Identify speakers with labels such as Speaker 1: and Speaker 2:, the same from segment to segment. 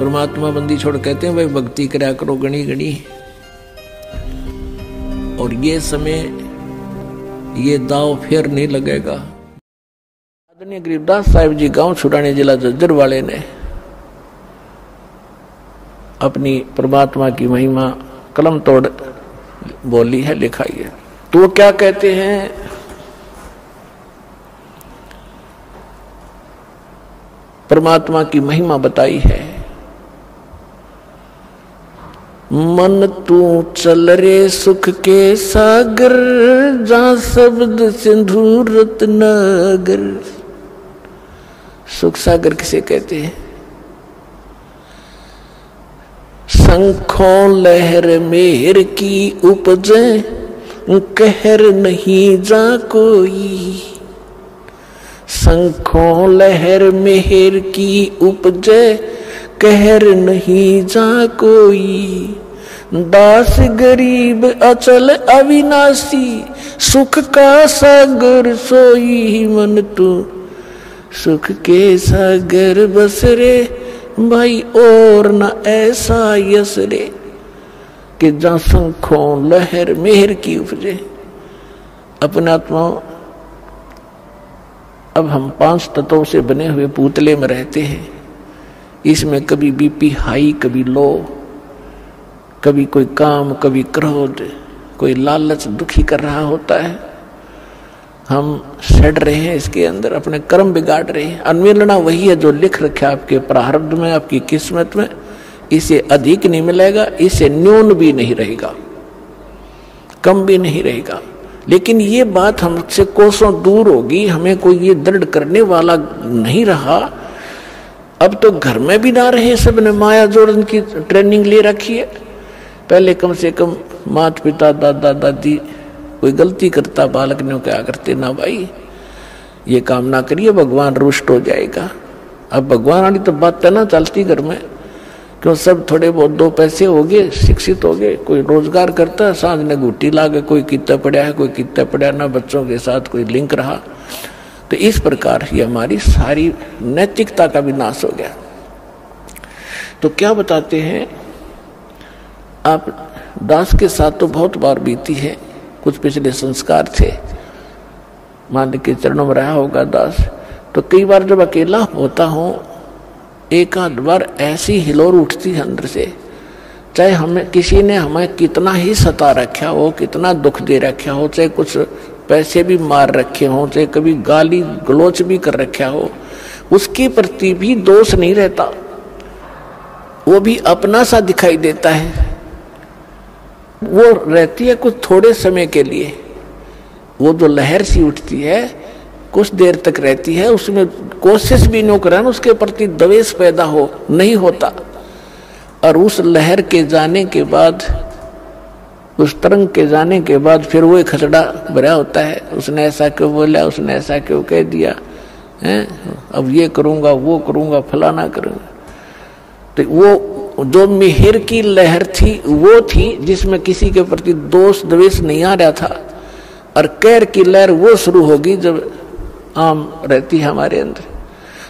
Speaker 1: परमात्मा बंदी छोड़ कहते हैं, भाई भक्ति करा करो गणी गणी और ये समय, ये दाव फिर नहीं लगेगा। आदरणीय गरीबदास साहिब जी, गाँव छुड़ाने जिला जज्जर वाले ने अपनी परमात्मा की महिमा कलम तोड़ बोली है, लिखाई है। तो वो क्या कहते हैं? परमात्मा की महिमा बताई है। मन तू चल रे सुख के सागर, जा शब्द सिंधु रत्नागर सुख सागर किसे कहते हैं? शंखों लहर मेहर की उपजे, कहर नहीं जा कोई। शंखों लहर मेहर की उपजे कहर नहीं जा कोई। दास गरीब, अचल अविनाशी, सुख का सागर सोई ही मन तू। सुख के सागर बसरे, भाई और न ऐसा यस रे कि जा लहर मेहर की उपजे। अपने आत्मा अब हम पाँच तत्वों से बने हुए पुतले में रहते हैं। इसमें कभी बीपी हाई, कभी लो, कभी कोई काम, कभी क्रोध, कोई लालच, दुखी कर रहा होता है। हम सड़ रहे हैं इसके अंदर, अपने कर्म बिगाड़ रहे हैं। अन्वेलना वही है जो लिख रखे आपके प्रारब्ध में, आपकी किस्मत में। इसे अधिक नहीं मिलेगा, इसे न्यून भी नहीं रहेगा। कम भी नहीं रहेगा। लेकिन ये बात हमसे कोसों दूर होगी, हमें कोई ये दृढ़ करने वाला नहीं रहा। अब तो घर में भी ना रहे सबने माया जोड़न की ट्रेनिंग ले रखी है। पहले कम से कम मात पिता दादा, दादी, कोई गलती करता बालक ने क्या करते ना भाई? ये काम ना करिए, भगवान रुष्ट हो जाएगा। अब भगवान वाली तो बात है ना चलती घर में। क्यों सब थोड़े बहुत दो पैसे हो गए, शिक्षित हो गए, कोई रोज़गार करता है साँझ ने घुट्टी ला गए कोई कितना पड़ा है कोई कितना पड़ा ना बच्चों के साथ कोई लिंक रहा। तो इस प्रकार ये हमारी सारी नैतिकता का भी नाश हो गया। तो क्या बताते हैं? आप दास के साथ तो बहुत बार बीती है, कुछ पिछले संस्कार थे। मान के चरणों में रहा होगा दास। तो कई बार जब अकेला होता हूँ एक आध बार ऐसी हिलोर उठती है अंदर से, चाहे हमें किसी ने हमें कितना ही सता रखा हो, कितना दुख दे रखा हो, चाहे कुछ पैसे भी मार रखे हो, चाहे कभी गाली गलोच भी कर रखा हो, उसके प्रति भी दोष नहीं रहता। वो भी अपना सा दिखाई देता है। वो रहती है कुछ थोड़े समय के लिए। वो जो लहर सी उठती है, कुछ देर तक रहती है, उसमें कोशिश भी नहीं करा, उसके प्रति द्वेष पैदा हो, नहीं होता। और उस लहर के जाने के बाद उस तरंग के जाने के बाद फिर वो खचड़ा भरा होता है। उसने ऐसा क्यों बोला? उसने ऐसा क्यों कह दिया? है? अब ये करूँगा, वो करूँगा, फलाना करूँगा। तो वो जो मिहिर की लहर थी, वो थी जिसमें किसी के प्रति दोष, द्वेष नहीं आ रहा था। और कैर की लहर वो शुरू होगी जब आम रहती है हमारे अंदर।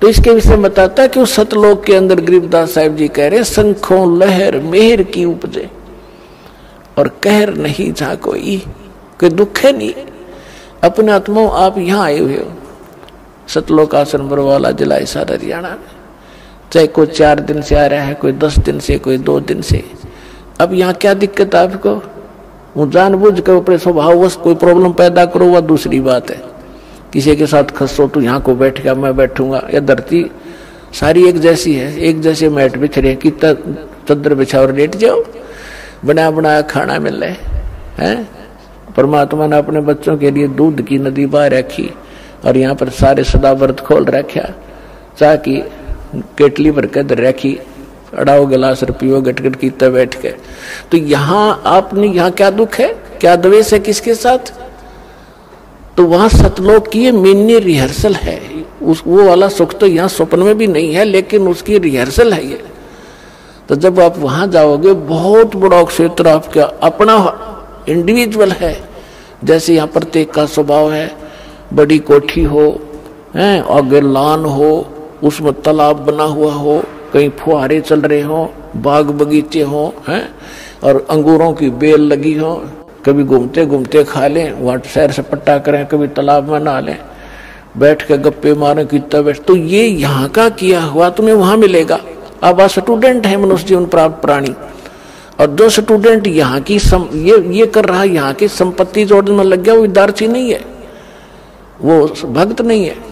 Speaker 1: तो इसके विषय बताता है कि उस सतलोक के अंदर गरीबदास साहिब जी कह रहे हैं, संखों लहर मेहर की उपजे। और कहर नहीं जा कोई कोई दुख है नहीं। अपने आत्मा आप यहाँ आए हुए हो। सतलोक आसन बरवाला जिला हिसार हरियाणा में। चाहे कोई चार दिन से आ रहा है, कोई दस दिन से, कोई दो दिन से। अब यहाँ क्या दिक्कत आपको? वो जानबूझ कर अपने स्वभाव कोई प्रॉब्लम पैदा करो, वह दूसरी बात है। किसी के साथ खसो तो यहाँ को बैठ गया, मैं बैठूँगा। या धरती सारी एक जैसी है, एक जैसे मैट बिछ रहे कितना चद्र बिछा और लेट जाओ। बना बनाया खाना मिल रहा है? परमात्मा ने अपने बच्चों के लिए दूध की नदी बहा रखी और यहाँ पर सारे सदा व्रत खोल रखा चाह की केटली भर के दर रखी, अड़ाओ गिलास पियो, गटगट की बैठ के। तो यहाँ आपने, यहाँ क्या दुख है? क्या द्वेष है किसके साथ? तो वहाँ सतलोक की मिनी रिहर्सल है। उस, वो वाला सुख तो यहाँ स्वप्न में भी नहीं है, लेकिन उसकी रिहर्सल है ये। तो जब आप वहाँ जाओगे, बहुत बड़ा क्षेत्र आपका अपना इंडिविजुअल है। जैसे यहाँ प्रत्येक का स्वभाव है, बड़ी कोठी हो, है, आगे लान हो, उसमें तालाब बना हुआ हो, कहीं फुहारे चल रहे हो, बाग बगीचे हो, हैं, और अंगूरों की बेल लगी हो, कभी घूमते घूमते खा लें, वहाँ सैर सपट्टा करें, कभी तालाब में नहा लें, बैठ के गप्पे मारें कितना बैठ तो ये यहाँ का किया हुआ तुम्हें वहाँ मिलेगा। अब वह स्टूडेंट है मनुष्य जीवन प्राप्त प्राणी। और जो स्टूडेंट यहाँ की सम, ये ये कर रहा है यहाँ की संपत्ति जोड़ने में लग गया वो विद्यार्थी नहीं है। वो भक्त नहीं है।